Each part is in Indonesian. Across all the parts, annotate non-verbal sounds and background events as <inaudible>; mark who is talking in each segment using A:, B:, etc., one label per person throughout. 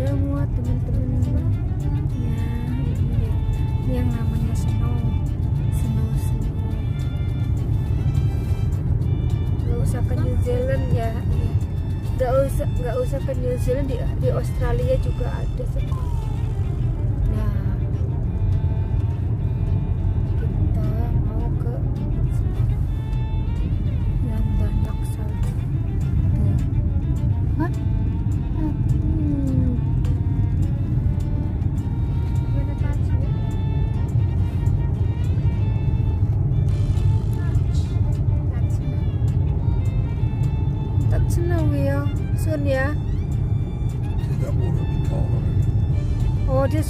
A: semua teman-teman. Ya, yang namanya snow. Snow, snow. Gak usah ke New Zealand ya. Iya. Gak usah gak usah ke New Zealand di, di Australia juga ada snow.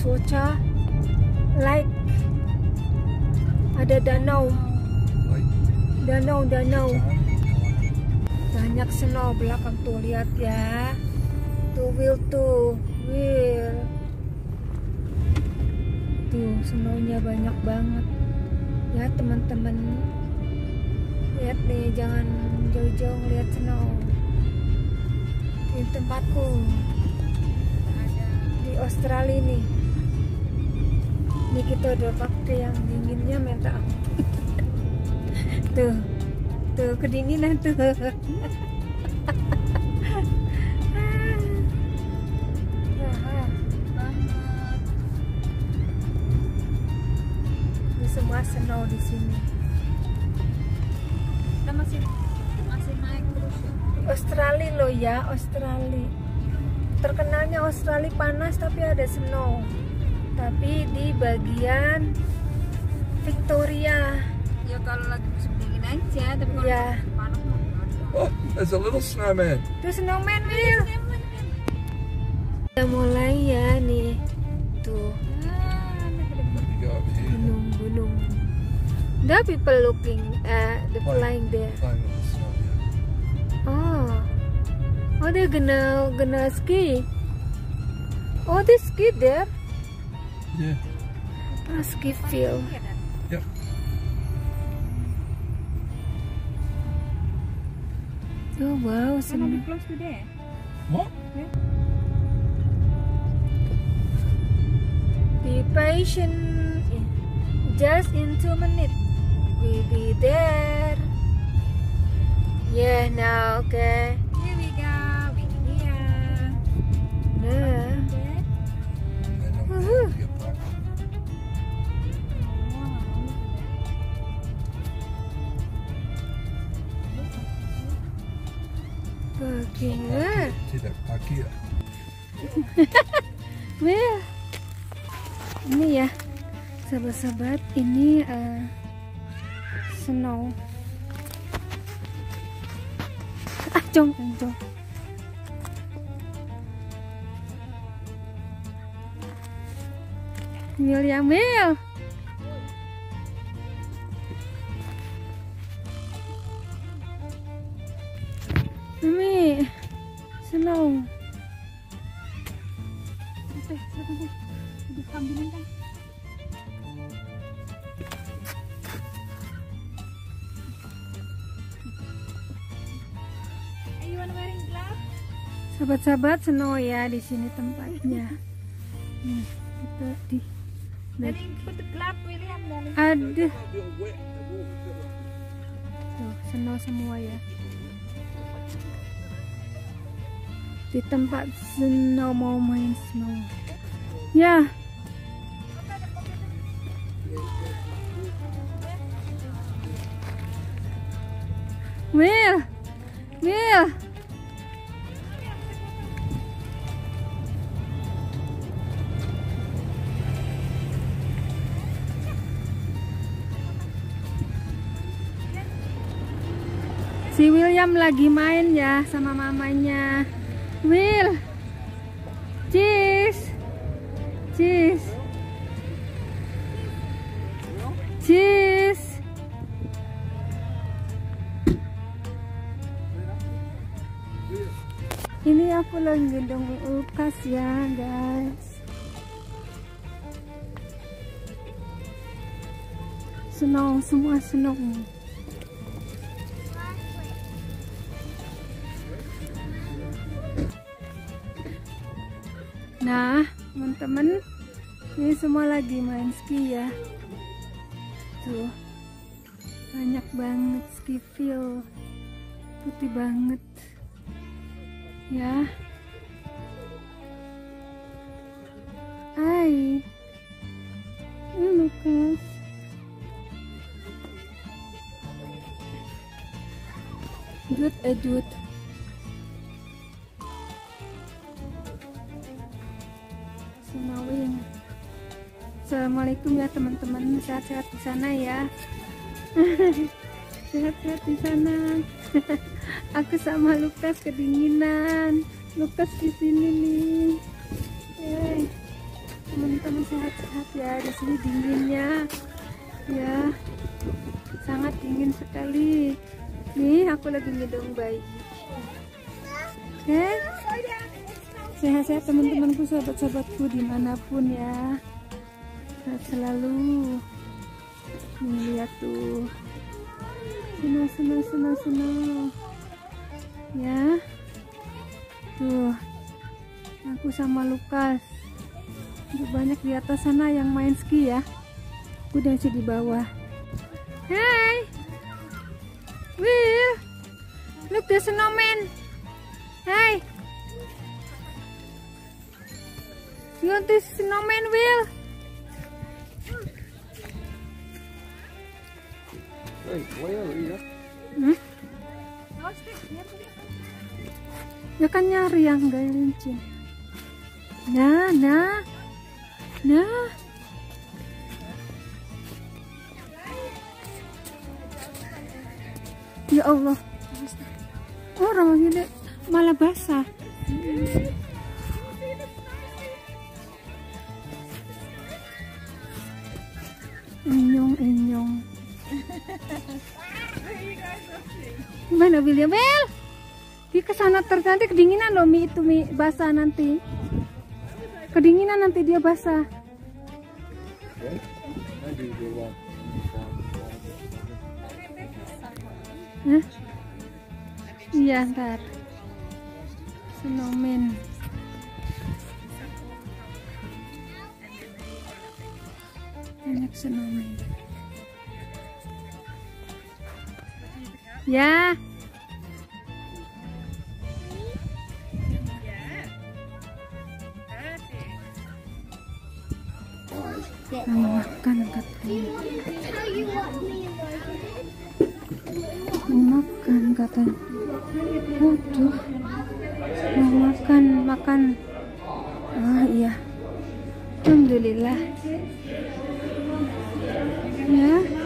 A: This like ada danau, danau, danau. Banyak snow belakang tuh lihat ya. Tuh Will tuh, Will. Tuh snownya banyak banget. Ya teman-teman. Lihat nih, jangan jauh-jauh lihat snow. Di tempatku. Di Australia nih. Ini kita udah pakai yang dinginnya minta <laughs> tuh, tuh kedinginan tuh. <laughs> Semua snow di sini.
B: Kita masih masih naik terus ya.
A: Australia loh ya, Australia. Terkenalnya Australia panas tapi ada snow. Tapi di bagian Victoria.
B: Ya kalau lagi musim dingin aja, tapi kalau
A: Ya.
B: panas.
C: Oh, there's a little snowman.
A: Tuh snowman Will. Udah mulai ya nih. Tuh
B: Ah, ada gede
C: Let me go over here.
A: gunung gunung. The people looking at the flying there.
C: Playing with the snow, yeah.
A: Oh, oh they're gonna gonna ski. Oh, they ski there.
C: Yeah.
B: Iya, Dan.
C: Yep.
A: Oh wow,
B: Kan lebih close to there.
C: What?
A: Be patient. Just in two minutes, we'll be there. Yeah, now okay. Sahabat-sahabat, ini eh, snow. Ah, jong, jong. William Will. Mami, snow.
B: Kambilin kan.
A: Sahabat-sahabat snow ya di sini tempatnya. <laughs> Nih, kita di
B: William. darling.
A: ada tuh snow semua ya. Di tempat snow mau main snow. Ya. Will, Will. Si William lagi main ya sama mamanya. Will. Cheese. Cheese. Cheese. Ini aku lagi gendong ukas ya, guys. Senang semua senang. Nah teman-teman ini semua lagi main ski ya. Tuh banyak banget ski field putih banget. Ya. Hai. Ini Lukas. Good edut Assalamualaikum ya teman-teman. Sehat-sehat di sana ya. <laughs> Sehat-sehat di sana. <laughs> Aku sama Lukas kedinginan. Lukas di sini nih. Teman-teman sehat-sehat ya. Di sini dinginnya. Ya. Sangat dingin sekali. Nih aku lagi ngedong bayi. Oke. Sehat-sehat teman-temanku sahabat-sahabatku di mana pun ya sehat selalu. Nih lihat tuh. Senang senang senang senang. Ya. Tuh. Aku sama Lukas. Udah banyak di atas sana yang main ski ya. Aku udah di bawah. Hai. Will look the snowman. Hai. You want this snowman Will hmm? ya kan nyari yang lincin nah nah nah ya Allah. Orang ini malah basah. Inyong, inyong. Mana Will ya Will? Di ke sana nanti kedinginan loh mie itu mie basah nanti. Kedinginan nanti dia basah. Hah? Iya ntar. Snowman. Banyak snowman. Ya. Mau makan katanya. Mau makan katanya. Waduh. Mau makan, makan. Ah iya. Alhamdulillah. Ya.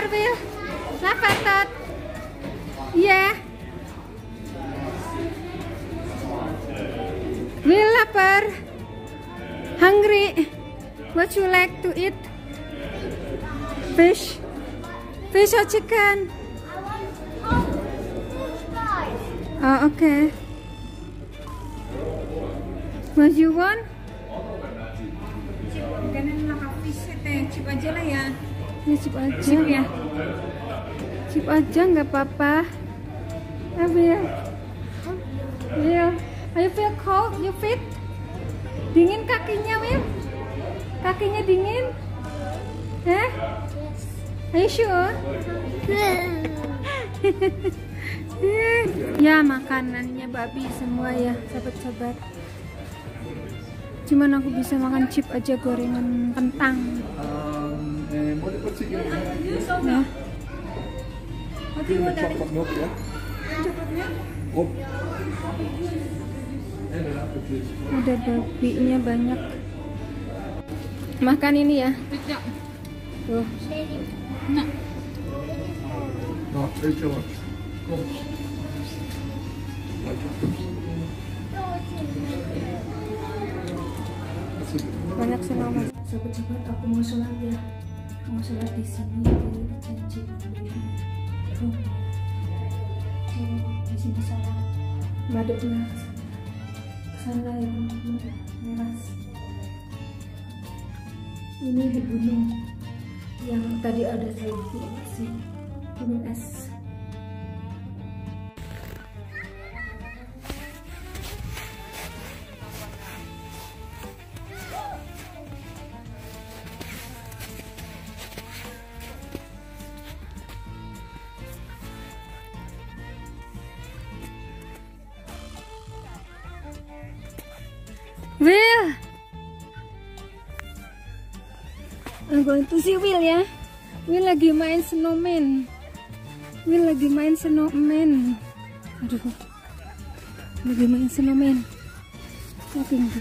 A: Lapar Will, lapar Tot. Iya. Will lapar. Hungry. What you like to eat? Fish. Fish or chicken? Oh, okay. What you want?
B: Ganun lang fish chip aja lah ya.
A: Ya chip aja.
B: Chip ya.
A: Chip aja nggak apa-apa. Abil. Will. Are you feel cold? You fit? Dingin kakinya, Will? Kakinya dingin? Hah? Are you sure? <laughs> ya makanannya babi semua ya sahabat-sahabat cuman aku bisa makan chip aja gorengan kentang
C: Juice.
A: ada babinya banyak. Makan ini ya. Tuh. Banyak senang sahabat-sahabat aku mau sholat ya mau sholat di sini di janji tuh di sini sholat madepnya sana yang meras ini di gunung yang tadi ada salju si gunung es I'm going to see Will ya. Will lagi main snowman. Will lagi main snowman. Aduh. Lagi main snowman. Shopping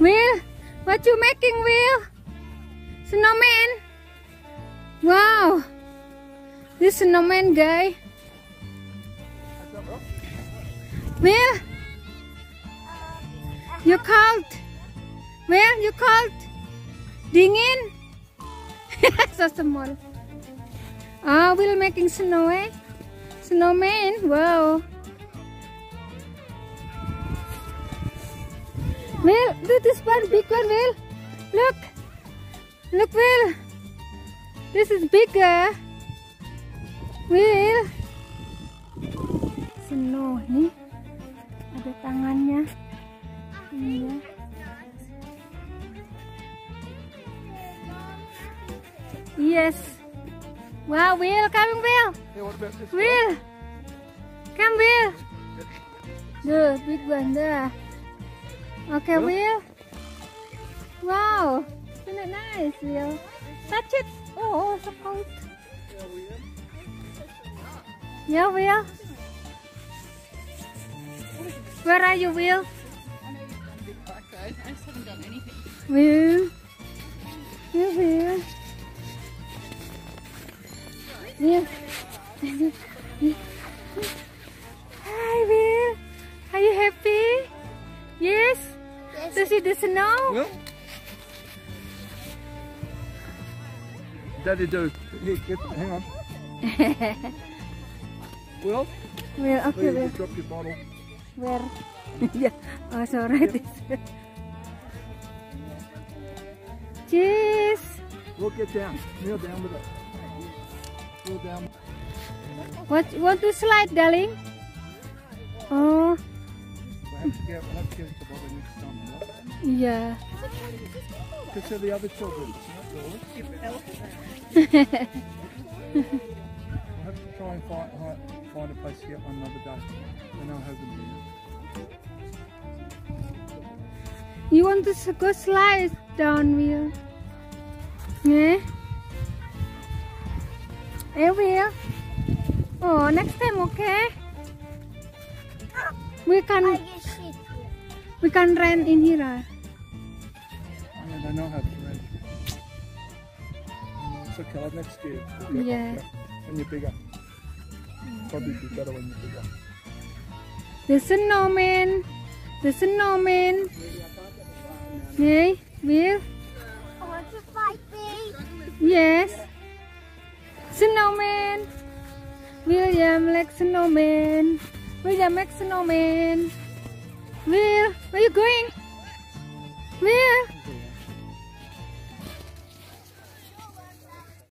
A: Will What you making Will Snowman? Wow. This snowman guy. Will You cold Will you cold Dingin <laughs> So small Oh Will making snow eh? Snowman Wow. Will do this one big one Will Look. Look Will This is bigger. Will Snow nih ada tangannya iya yes. Wow Will coming Will.
C: Hey, what about?
A: Will. Come Will. The big one there okay
C: Huh?
A: Will. Wow. Isn't it nice Will? Touch it. Oh, oh so cold yeah Will. Where are you Will
B: I just haven't done anything.
A: Will. Will, Will. Will. Hi, Will. Are you happy? Yes?
B: Yes.
A: To see the snow?
C: Will? Daddy do. Here, get, hang on. <laughs> Will?
A: Will, okay,
C: you
A: Will.
C: dropped your bottle.
A: Where? <laughs> yeah. <laughs> Oh, sorry. Cheese.
C: Will, get down. Kneel down with it. Kneel down.
A: What? Want to slide, darling? Oh,
C: We'll to get, we'll have to get it to bottle next time.
A: yeah.
C: They're the other children. We'll have to try and find, find a place to get one another day. Then I'll have them
A: You want to go slide down, Will? Yeah? Will? Oh, next time, okay? We can we can rent in here. I
C: Yeah, they know how to rent. Mm, it's okay, like next year. we'll get-
A: Yeah.
C: When you're bigger. Probably be better when you're bigger.
A: The snowman. The snowman. Yeah, Will?
B: I want to fight me.
A: Yes. Snowman. William like snowman. William make snowman. Will, where are you going? Will.